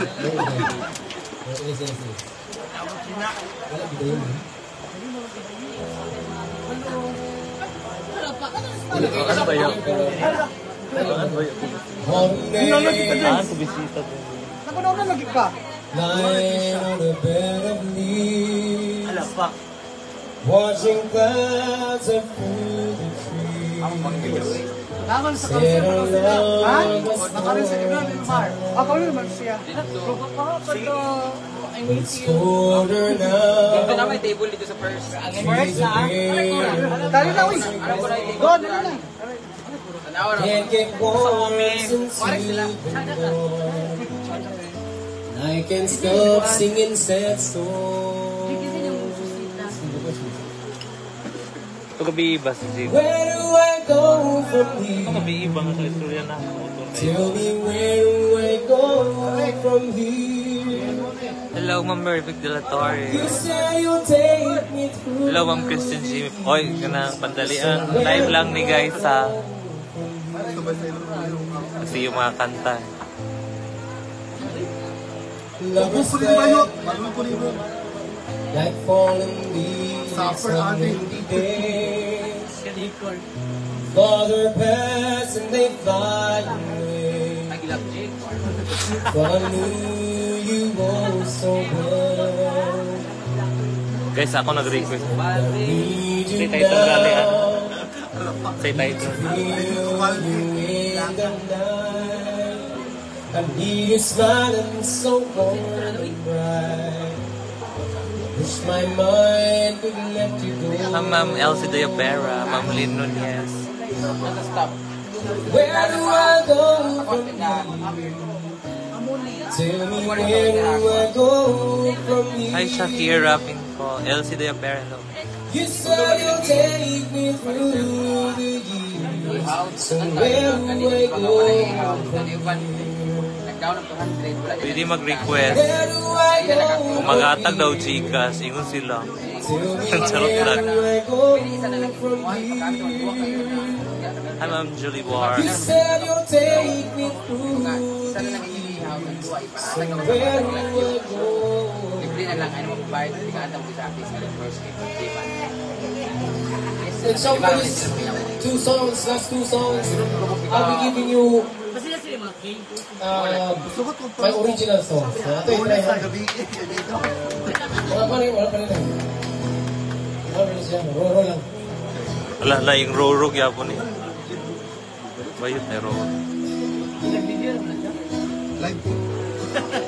Yes, yes, yes. Wala, bida yun. Ano ba yun? Ano ba yun? Honey, Ah, kubisita ko. Nakunaw lagi ka. lying on a bed of leaves, Ala pa. watching clouds that through the trees. Naman sa kalsyon mo sila. Ha? Nakarin sa ibang Mar. Ako rin naman siya. It's colder now. Ito na may table dito sa first. Trees are bare. Dali na, uy. Doon, dali na. Na. Can't get you've been gone. I can't stop singing sad songs. Where do I go Ito here? gabi iba nga sa istorya na motor na. Tell me where do I go from here? Hello, Ma'am Mervic de la Torre. You say you'll take me through. Hello, Ma'am Christian Jimmy. Oy, kanang pandalian. Live lang ni guys sa... Kasi yung mga kanta. Love is dead, like falling leaves on windy days. Father pass and they fly away. But I knew you oh so well. Guys, ako nag-request. Say title ah. now. Say title. I need you smiling so warm and bright. Wish my mind could let you go. Ah, Ma'am Elsie Diapera, Ma'am Lynn Nunez. Where do I go from here? Tell me where do I go from here? Hi, Shakira Pinko. Elsie Diapera, hello. You said you'll take me through the years. So where do I go from here? Nag-down ng 200. Wala Pwede mag-request. Kung mag-atag daw chicas, ingon sila. Me Charot lang. do I go from here? Hi, Ma'am Julie War. You said you'll take me through Isa na the lang years. inihaw ng buwa. So Ipanatag ng where buwa. do I go? Libre na lang. Ano mo bayad? Hindi ka atang sa akin. Sa first game. Di ba? And so two songs, last two songs, I'll be giving you uh, my original songs. Ito yung. Wala pa rin, wala pa rin. Wala pa rin siya, roro lang. Wala na yung rorog yapon eh. Bayot na rorog.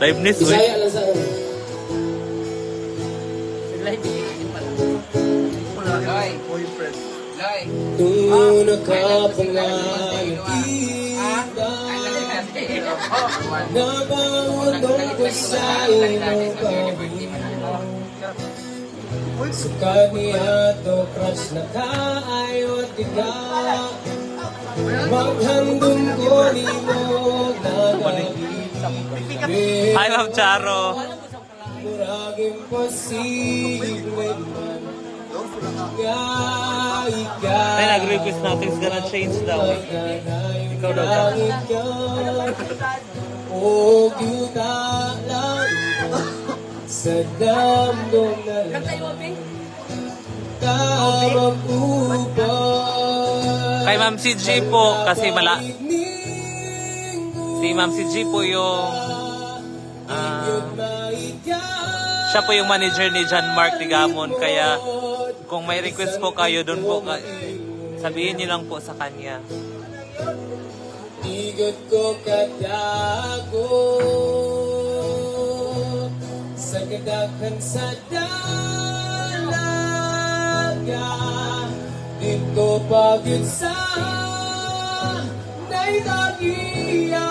Live nis, uy. Bisaya lang sa Loy. Loy. Kung nakapangalan Ah? kita Oh, Nabangon ko sa iyong kahiyang Sukat niya to crush na kaayot ka Maghandong ko ni mo Hi, Ma'am Charo. Murag imposible man. Ay, nag-request natin is gonna change daw. Ikaw daw. O kita lang sa damdong na lang. Tamang upang Kay Ma'am si G po, kasi mala... Si Ma'am si G po yung... ah, siya po yung manager ni John Mark Tigamon, kaya kung may request po kayo doon po, sabihin niyo lang po sa kanya. Igot ko kadago Sa kadakan sa dalaga Dito pagod sa Naitagiya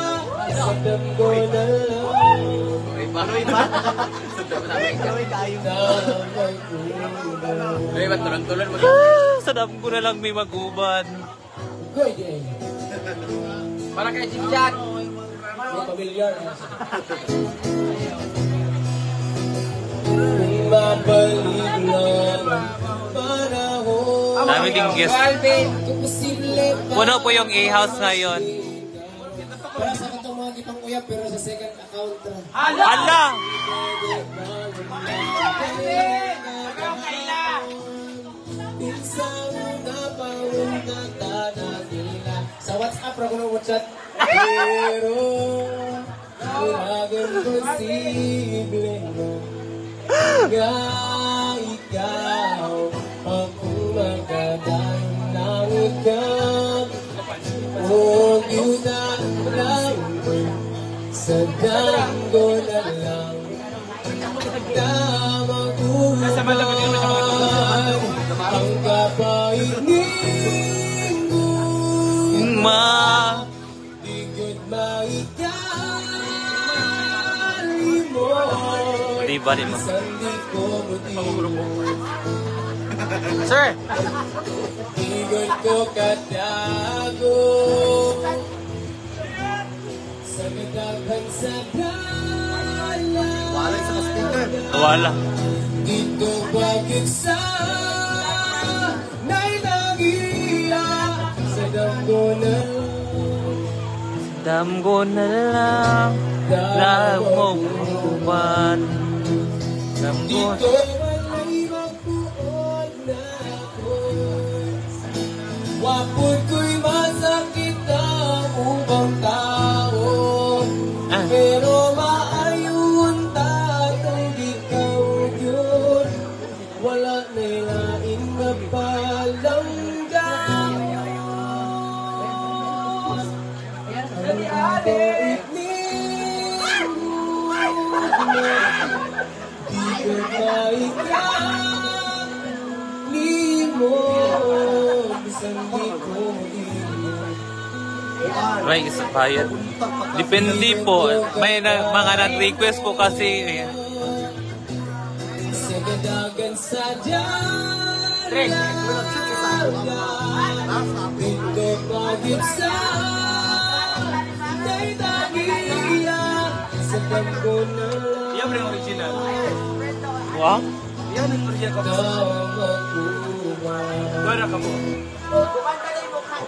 Sa damgo na lang Loy ba? Damay kulang Loy ba? Tulon-tulon mo. Ah, sa dam ko na lang may maguban. Goy day Para kay Jim Jack. May pamilyar na. Kung mabalik lang ang panahon Dami ding guest. Puno po yung A-house ngayon. Para sa katong mga kitang uyap pero sa second account letra. Hala! Nila Sa WhatsApp, ra ko ng WhatsApp. Pero, Kulagan posible mo Nga ikaw Magkadayon ng ikaw Huwag yun na lang Sa danggo na lang Damang uwan Ang kapaingin mo Ma! Di good maikali mo Di ba rin mo? Sandi ko muti Sir! Di good ko katago Sa kadaghan sa dala Wala. Dito bagit sa Nailagiya Sa damgo na Damgo na lang. Lang mo uban. Damgo. Dito walay bayad. Depende po. May na, mga nag-request po kasi. eh, Sa gadagan sa dyan Dito pagit sa Day dagiya Sa damgo na lang original. Wow. Tama ko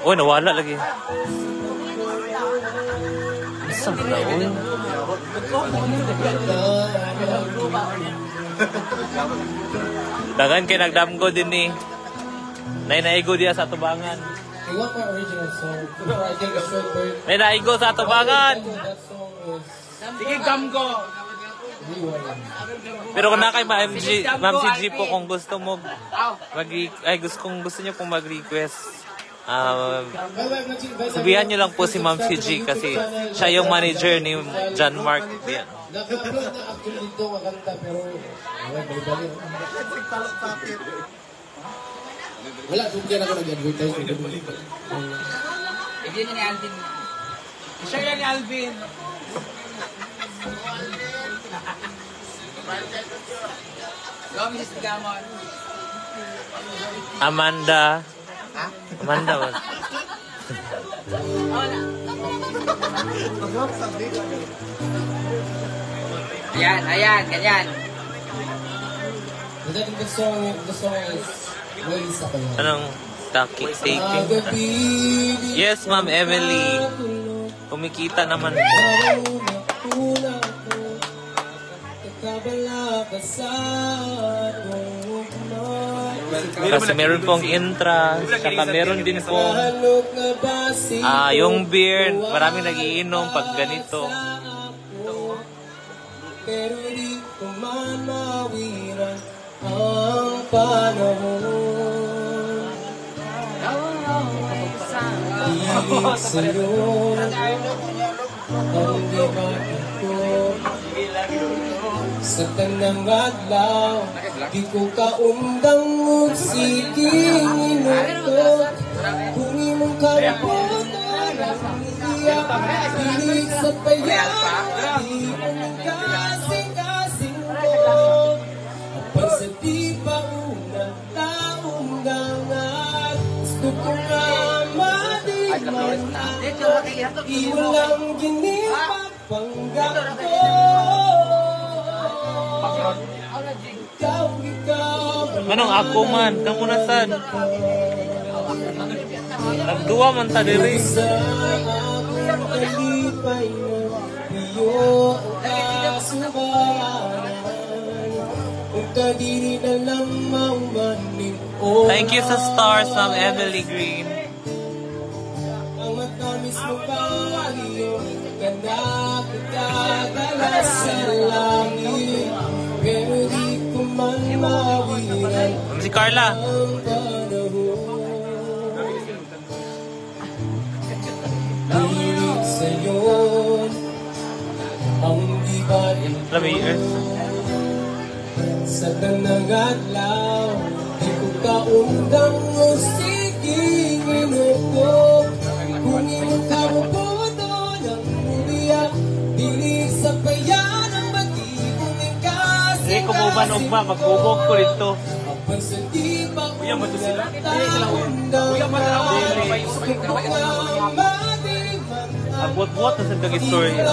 Uy, nawala lagi. Na, uy? Dagan kay nagdamgo din ni. Nay naigo diya sa tubangan. I want my original song. I take a short break. Nay naigo sa tubangan. Sige! Rewind. Pero kung na kay Ma'am G, Ma'am si G po kung gusto mo mag ay gusto kung gusto niyo pong mag-request. Ah, sabihan niyo lang po si Ma'am si G kasi siya yung manager ni John Mark. Yan. Naka-upload na actually dito ang kanta pero wala, bali-bali. Wala, sumkyan ako nag-advertise. Ibigyan niya ni Alvin. Share yan ni Alvin. Go, Mrs. Gamon. Amanda. Amanda ba? Ayan, ayan, ganyan. But I think the song, the song is Ways ako yan. Anong taki taking? Yes, Ma'am Emily. Kumikita naman. Una ko, kakabala ka sa ugnaw. Kasi meron pong intra. Saka meron din pong ah, yung beer. Maraming nagiinom pag ganito. Pero di ko man mawiran ang panahon Ibig sa'yo ang gabagin ko Sa tanang adlaw Di ko kaundang magsiging inutot Kung imong karaponan ang iyak Pinig sa payat Di mo kasing-kasing ko. Apan sa di pa unang taong gangat Gusto ko nga madigman Ilang ginipapanggap ko ikaw Anong ako man? Kamu na sad? Nagduwa man ta diri. Thank you sa stars, Ma'am Emily Green. Ang matamis mo pa iyong Kagala sa langit Carla. ang Ang Grabe years. Sa tanang adlaw Di ko kaundang o siging inupo Kung iyong kabubuto ng umiyak Dili sa bayan ang matibong ikasing Hindi ko mo ba nung ba, magbubog ko rito. Sa di pa Kuya, mo to sila? Kuya, Abot-bot na sa kag istorya.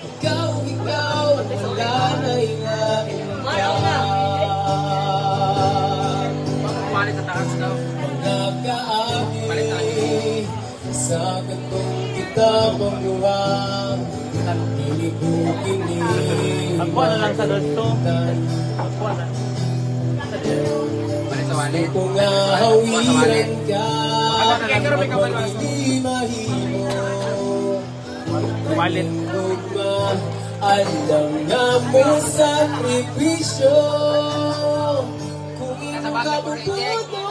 Ikaw, ikaw, wala na ilain ka. Kumalit sa taas daw. Sa kita mamuhang Ni Ako na lang sa dosto. Ako na. Kumalit sa wallet. Kung ahawiran ka mahimo. Wallet. Alam na mo sakripisyo? Kung kabubuto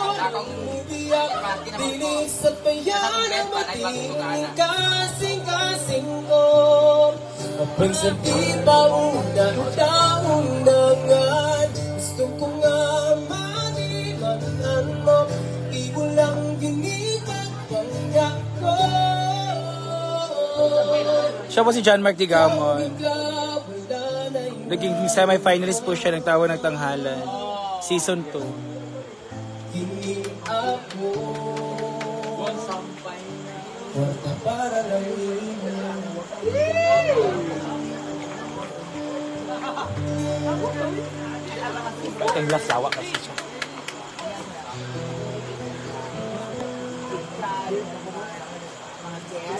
Umiyak Dinig sa bayan ang mating Kasing-kasing ko Kapag sa di pa una Daundangan Gusto ko nga malimanan mo Di mo lang ginipag pangyak ko Siya po si John Mark Digamon. Naging semi-finalist po siya ng Tawa ng Tanghalan. Season 2. Ang lasawa kasi siya.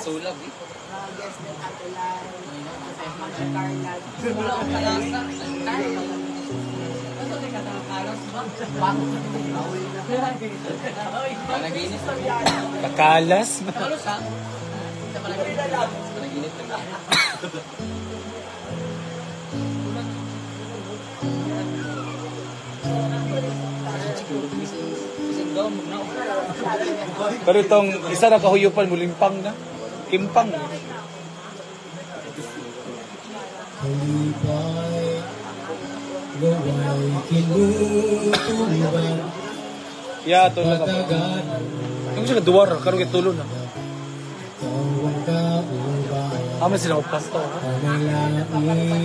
Sulag eh. Panaginip. Kakalas. Panaginip. Pero itong isa na kahuyupan, mulimpang na. Kimpang. Kalibay Gaway Ya, tulog ako. Patagan Yung siya duwar, karong itulo na. Kaubayan Amin sila magpasto. ha? Pamalain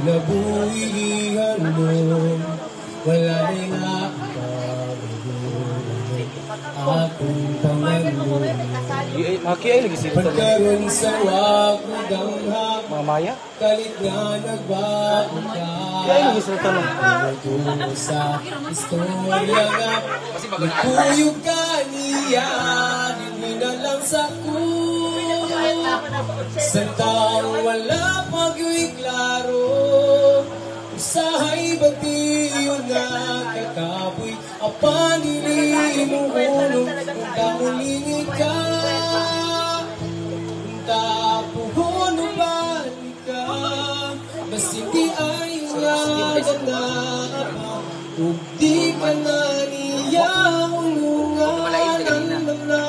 Inabuhihan mo Wala nila Akong pangalan Ay, Maki ay lagi sila. Pagkaroon sa wag mo danghak Mga maya. Kalit nga nagbago ka Ay, lagi sila tanong. Nagtungo sa istorya nga Kasi bago na Kuyog ka niya Hindi na lang sa Sa taong wala pag-uwi klaro Usahay bagtiyo nga kakaboy Apan dili mo hulong Kung kamulingit ka. Kung tapuhon balik ka. Mas hindi ay nga ganap Kung di ka na niya Ulungan ang na.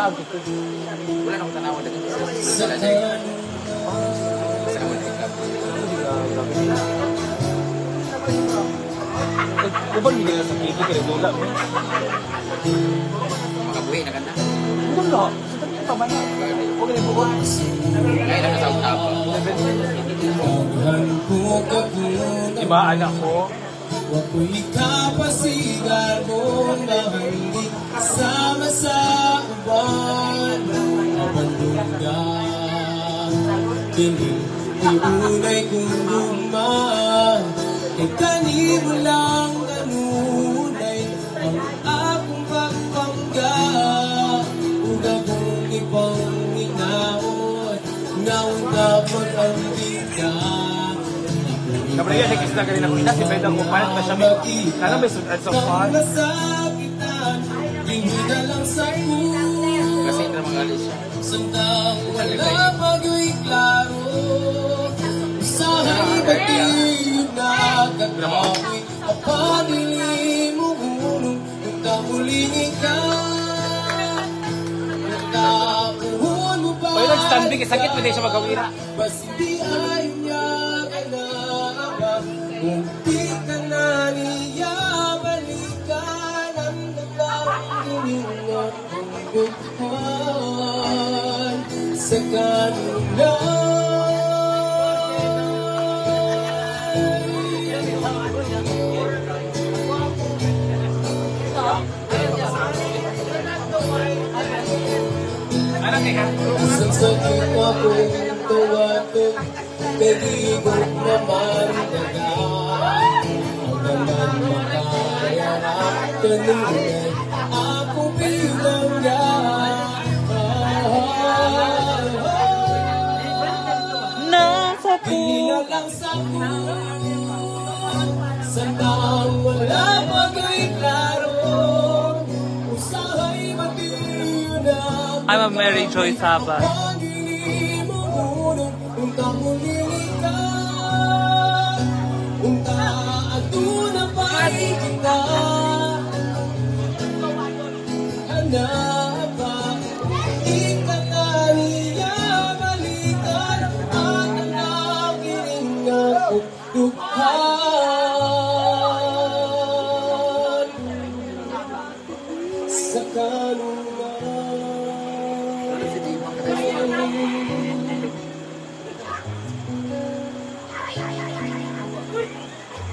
Wala na akong tanawa. Dito sa Sa sila sa sa naman ng club. Kuban hindi nila sa kiki kaya dula. Makabuhi na ka na. Wala. Okay na buwan. Ngayon na sa. Daghan ko Diba anak ko? Wako'y kapasigan mo na hindi sama sa uban Dinig iunay kong luma Ikanimo lang kanunay Ang akong pagpangga Ug akong ipanginaot Ngaon dapat ang bigang Kabriya, nagkis na ganun ako. Ina, si Pedang kumalit na siya. Kala may sunod sa fan. Nasakitan Tingin na lang sa Kasi na magalis siya. Sandang wala pag-uwi klaro. Di yun nagkakawi Kapanili mo hulong Kung kamuling ikaw Nagkakuhon mo ba Pwede nag-standing, sakit mo din siya magawira. Bas hindi ayaw niya ka na ba Kung Sa kanila Anak eh, ha? Isang sakit akong tuwato Kaligod naman daga Ang naman makayarap Kanunay Ako I'm a Mary Joy Saba.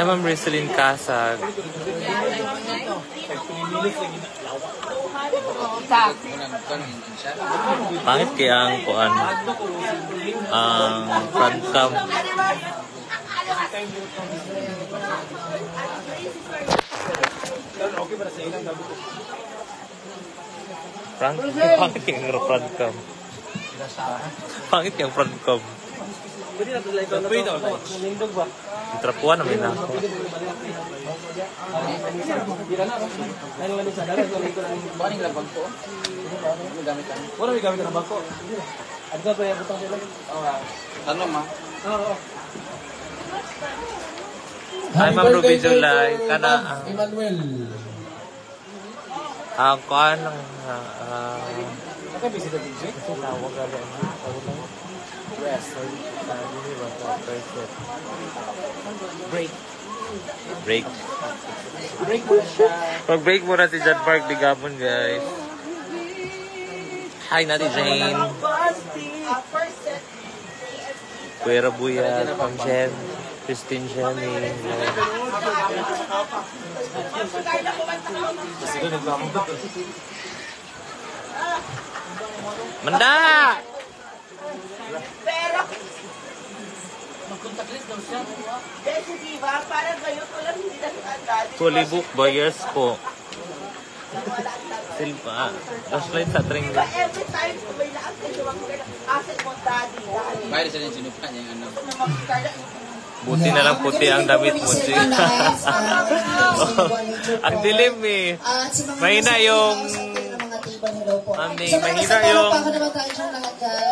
Hi, Ma'am Rizalyn Casag. Pangit kaya ang kuan ang front cam. Front, pangit yung front cam. Pangit yung front cam. Trapuan namin na ako. Paano yung labag ko? Ano gamit? Wala may gamit na bangko. Ano ma? Hi, Ma'am Ruby July. Kana, ah. Emmanuel. Ang kuan ng ah, Nakabisi na DJ? tawag ka ba? Break. Break. Break mo siya. Pag-break muna si John Park Digapon, guys. Hi, Nati Jane. Kuya Rabuya, Pam Jen, Christine Jenny. Sige, nagkamot. Manda! Kasi diba, parang ngayon ko lang hindi nakatanda. Fully booked buyers po. Silva. Flashlight sa tring. Diba, every time ko may lakas kayo, wag ka asset mo daddy. Bayad siya yung sinupan niya yung ano. Buti na lang puti ang damit mo, Chi. ang dilim eh. Mahina yung... Mami, mahina yung...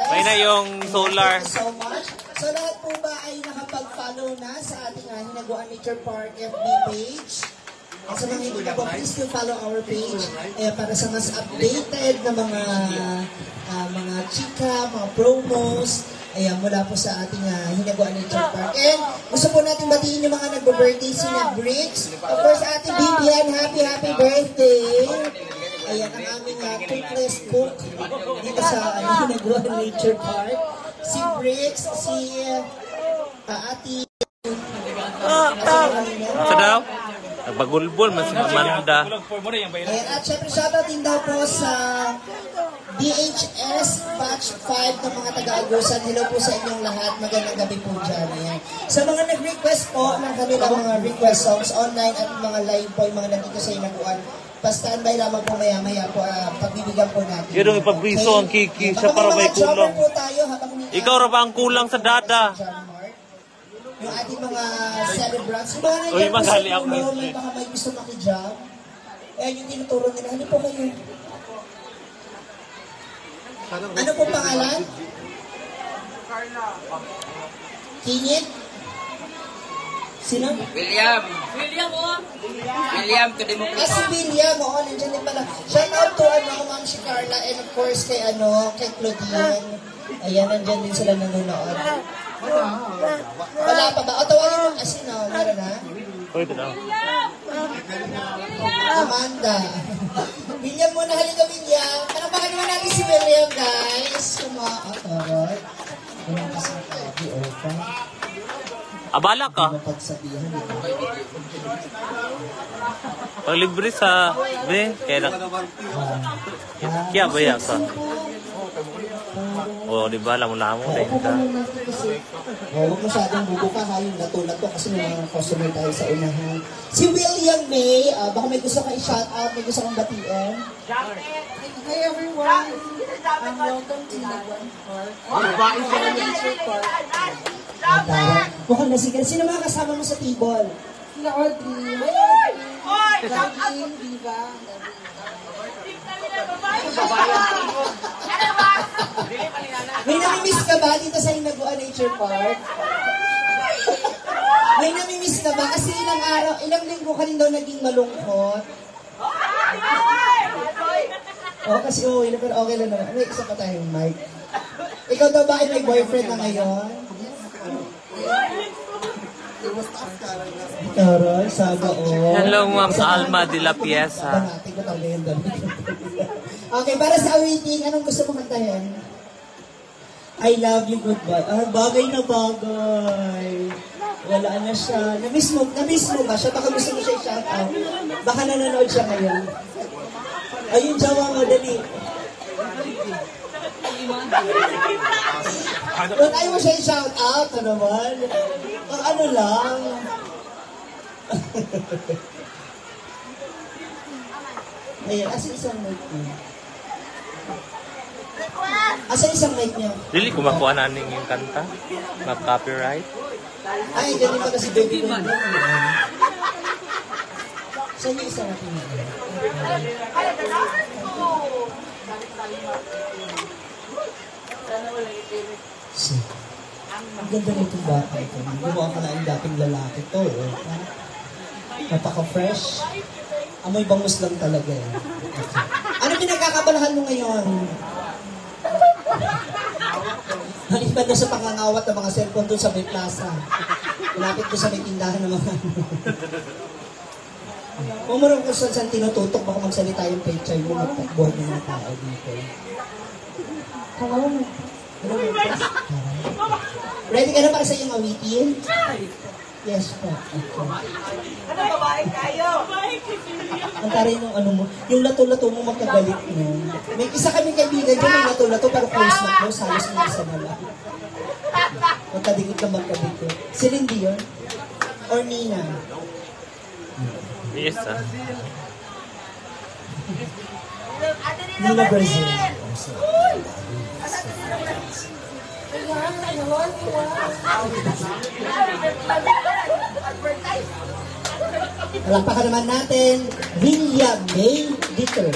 Mahina yung solar. so much. So lahat po ba ay nakapag-follow na sa ating uh, Hinaguan Nature Park FB page? At sa mga hindi po, please do follow our page eh, para sa mas updated na mga ah, mga chika, mga promos, Ayan, mula po sa ating uh, Hinaguan Nature Park. And gusto po natin batiin yung mga nagbe-birthday si na Bricks. Of course, ating Bibian, happy, happy birthday! Ayan, ang aming uh, cook dito sa uh, Hinaguan Nature Park. Si Bricks, si uh, ati... Sa daw? Nagpagulbol man si Amanda. Ayan, at syempre shoutout din daw po sa DHS Batch 5 ng mga taga-Agusan. Hello po sa inyong lahat. Magandang gabi po dyan. Ayan. Sa mga nag-request po ng kanilang mga request songs online at mga live po, yung mga nandito sa inaguan, pa-standby lamang po maya-maya po, ah, pagbibigyan po natin. Yun ang ipabriso ang Kiki, siya para may kulang. po tayo Ikaw ra ba ang kulang sa dada? Yung ating mga celebrants. Yung mga nandiyan po sa magali ako dulo, ng may baka may gusto makijob. Ayan yung tinuturo nila. Ano po kayo? Ano po pangalan? Kinit? Sino? William. William, oh. William, to Ah, si Democrat. William, oo, nandiyan din pala. Shout out to, ano, Ma'am si Carla, and of course, kay, ano, kay Claudine. Ayan, nandiyan din sila nanonood. Wala pa ba? O, tawagin mo kasi, no, meron na? Pwede na. Amanda. William muna, halika William. Panabakan naman natin si William, guys. Ano pa? Abala ka. Mapagsabihan. eh. Pag libre sa... Be, kaya na... Ah, Kaya ba yan ka? O, di ba? Alam mo na mo. Dahil ka. Oh, huwag masyadong bubuka ha, yung nato-nato kasi may mga customer tayo sa unahan. Si William May, ah, baka may gusto kang i-shout out, may gusto kang batiin. Hi everyone! Um, welcome to Nagwan Park. Welcome to Nature Park. Dara. Mukhang nasigal. Sino mga kasama mo sa table? Sila Audrey. Hi Audrey! Jacqueline, Viva. May namimiss ka ba dito sa Inaguan Nature Park? May namimiss ka ba? Kasi ilang araw, ilang linggo ka rin daw naging malungkot. Oo, kasi uuwi na, pero okay lang naman. May isa pa tayong mic. Ikaw daw ba ay may boyfriend na ngayon? Taray, saga o. Hello, Ma'am Alma de la Pieza. Damit. okay, para sa awiting, anong gusto mo kantahin? I love you, goodbye. Ah, bagay na bagay. Wala na siya. Na-miss mo, na-miss mo ba siya? Baka gusto mo siya i-shout out. Baka nanonood siya ngayon. Ayun, jawa mo, dali. Ba't ayaw mo siya i-shout out? Ano naman? Ang ano lang. Ayan, asan isang mic niya? Asan isang mic niya? Dili ko makuha na ning yung kanta. Ma-copyright. Ay, ganun pala si Baby Boy. Saan yung isa natin yun? Si. Ang ganda nitong bata ito. Ka na ang dating lalaki to. Oh. Napaka-fresh. Amoy bangus lang talaga eh. Okay. Ano pinagkakabalahan mo ngayon? Maliban na sa pangangawat ng mga cellphone doon sa may plaza. Malapit ko sa may tindahan ng mga ano. Marunong kung saan saan tinututok, baka magsalita yung picture mo, magtakbuhan ng mga tao dito. Hello? Hello. Ready ka na para sa iyong awitin? Yes po. Okay. Ano babae tayo? Ang taray ng ano mo, yung lato-lato mo magkagalit mo. May isa kami kaibigan dyan, may lato-lato, pero close na close, halos may isa na lang. Magkadikit na magkadikit. Si Lindy yun? Or Nina? Yes, ah. Nina Brazil. Palakpakan naman natin, William May Dieter.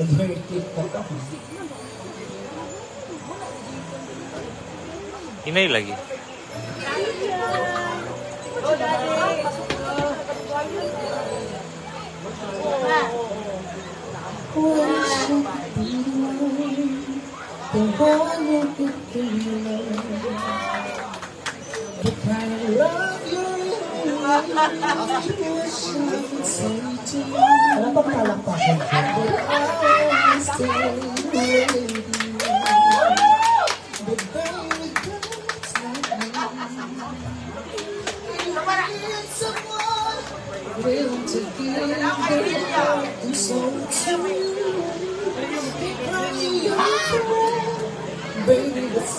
Nag-hair clip pa pa. Inay lagi. Who should be the one who feel the kind of love you really wish I could say to you. But I stay with you. Not me. You need someone willing to give their heart and soul to you.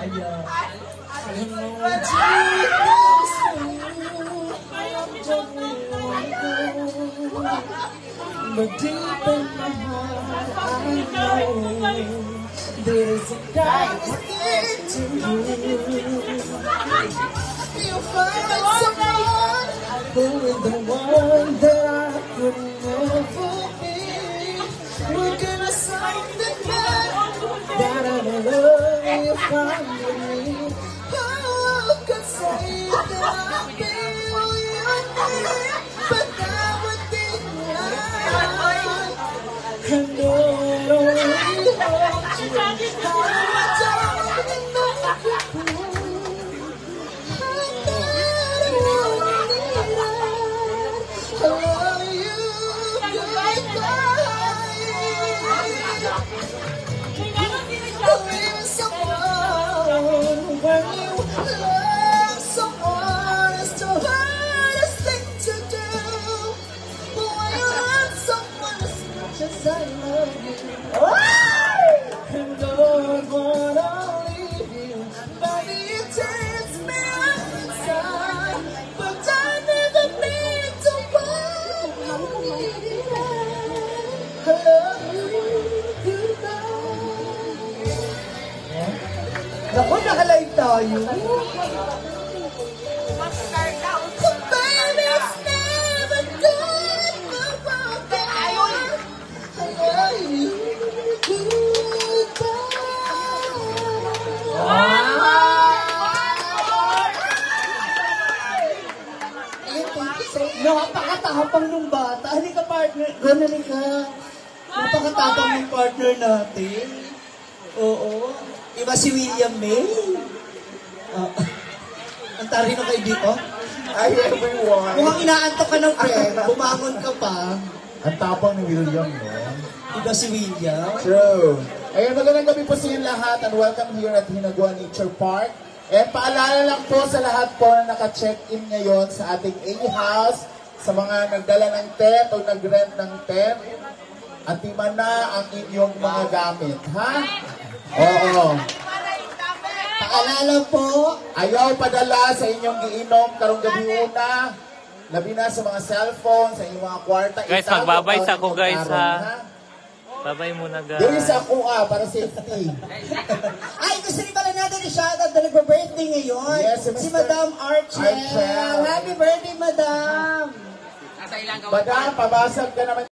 Ayan. And But deep in my heart, I know there's a God to you. You'll find someone who is love William May. Ah, ang tarino kayo dito. Hi everyone! Mukhang inaantok ka ng friend. Bumangon ka pa. Ang tapang ni William, no? Iba si William. True. Ayun, magandang gabi po sa inyo lahat and welcome here at Hinagua Nature Park. And paalala lang po sa lahat po na naka-check-in ngayon sa ating A-House, sa mga nagdala ng tent o nag-rent ng tent, at iman na ang inyong mga gamit, ha? Oo. Paalala po, Ayaw padala sa inyong giinom karong gabi una. Labi na sa mga cellphone, sa inyong mga kwarta. Guys, Itago magbabay sa ako, guys, ha? Babay muna guys. Dili sa ako ah, para safety. Ay, gusto rin pala natin i-shoutout na nagpa-birthday ngayon. Yes, si si Mr. Madam Archel. Archel. Happy birthday, Madam! Nasa ilang gawa Madam, pabasag ka naman